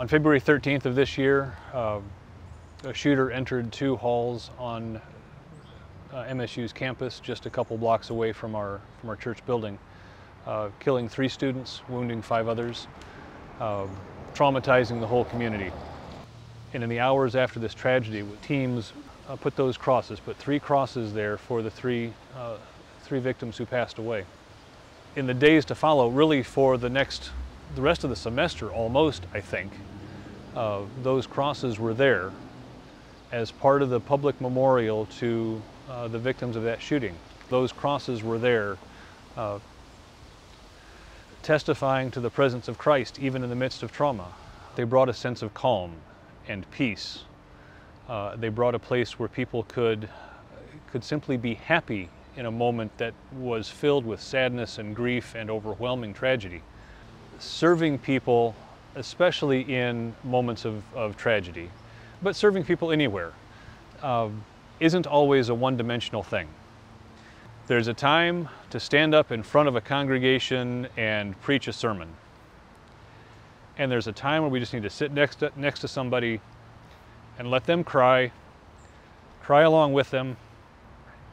On February 13th of this year, uh, a shooter entered two halls on uh, MSU's campus just a couple blocks away from our, from our church building, uh, killing three students, wounding five others, uh, traumatizing the whole community. And in the hours after this tragedy, teams uh, put those crosses, put three crosses there for the three, uh, three victims who passed away. In the days to follow, really for the next, the rest of the semester almost, I think, uh, those crosses were there as part of the public memorial to uh, the victims of that shooting. Those crosses were there uh, testifying to the presence of Christ even in the midst of trauma. They brought a sense of calm and peace. Uh, they brought a place where people could, could simply be happy in a moment that was filled with sadness and grief and overwhelming tragedy. Serving people, especially in moments of, of tragedy, but serving people anywhere, uh, isn't always a one-dimensional thing. There's a time to stand up in front of a congregation and preach a sermon. And there's a time where we just need to sit next to, next to somebody and let them cry, cry along with them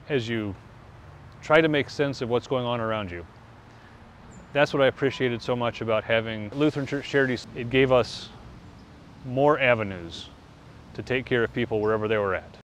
as you try to make sense of what's going on around you. That's what I appreciated so much about having Lutheran Church Charities. It gave us more avenues to take care of people wherever they were at.